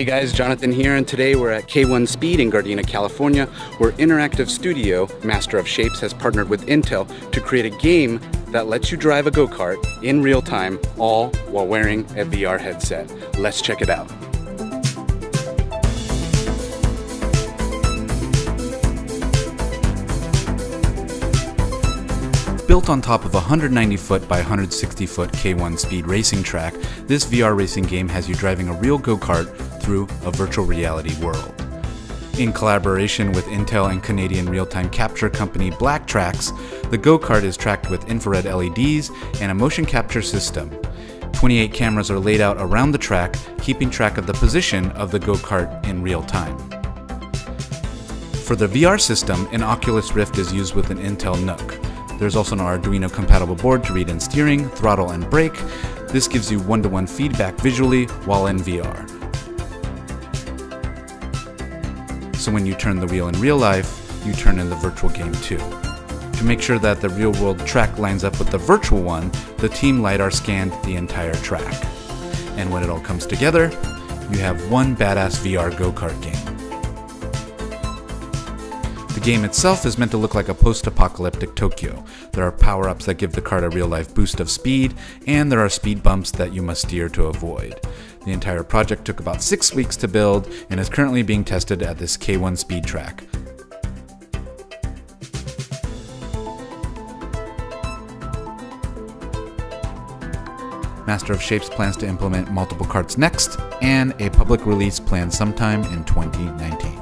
Hey guys, Jonathan here, and today we're at K1 Speed in Gardena, California, where Interactive Studio, Master of Shapes, has partnered with Intel to create a game that lets you drive a go-kart in real time, all while wearing a VR headset. Let's check it out. Built on top of a 190 foot by 160 foot K1 speed racing track, this VR racing game has you driving a real go kart through a virtual reality world. In collaboration with Intel and Canadian real time capture company Blacktrax, the go kart is tracked with infrared LEDs and a motion capture system. 28 cameras are laid out around the track, keeping track of the position of the go kart in real time. For the VR system, an Oculus Rift is used with an Intel NUC. There's also an Arduino compatible board to read in steering, throttle, and brake. This gives you one to one feedback visually while in VR. So when you turn the wheel in real life, you turn in the virtual game too. To make sure that the real world track lines up with the virtual one, the team LiDAR scanned the entire track. And when it all comes together, you have one badass VR go kart game. The game itself is meant to look like a post apocalyptic Tokyo. There are power ups that give the kart a real life boost of speed, and there are speed bumps that you must steer to avoid. The entire project took about six weeks to build and is currently being tested at this K1 speed track. Master of Shapes plans to implement multiple karts next, and a public release planned sometime in 2019.